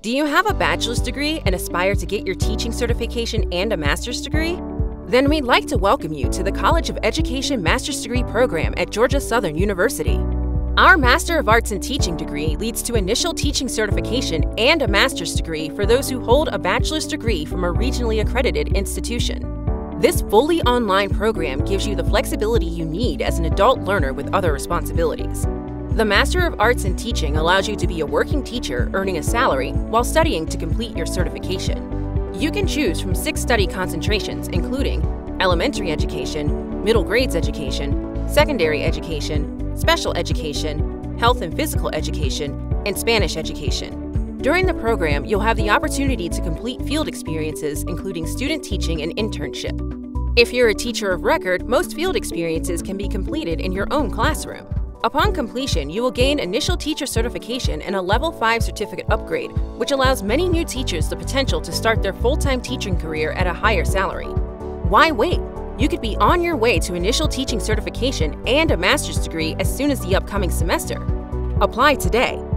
Do you have a bachelor's degree and aspire to get your teaching certification and a master's degree? Then we'd like to welcome you to the College of Education Master's Degree program at Georgia Southern University. Our Master of Arts in Teaching degree leads to initial teaching certification and a master's degree for those who hold a bachelor's degree from a regionally accredited institution. This fully online program gives you the flexibility you need as an adult learner with other responsibilities. The Master of Arts in Teaching allows you to be a working teacher earning a salary while studying to complete your certification. You can choose from six study concentrations, including elementary education, middle grades education, secondary education, special education, health and physical education, and Spanish education. During the program, you'll have the opportunity to complete field experiences, including student teaching and internship. If you're a teacher of record, most field experiences can be completed in your own classroom. Upon completion, you will gain initial teacher certification and a Level 5 certificate upgrade, which allows many new teachers the potential to start their full-time teaching career at a higher salary. Why wait? You could be on your way to initial teaching certification and a master's degree as soon as the upcoming semester. Apply today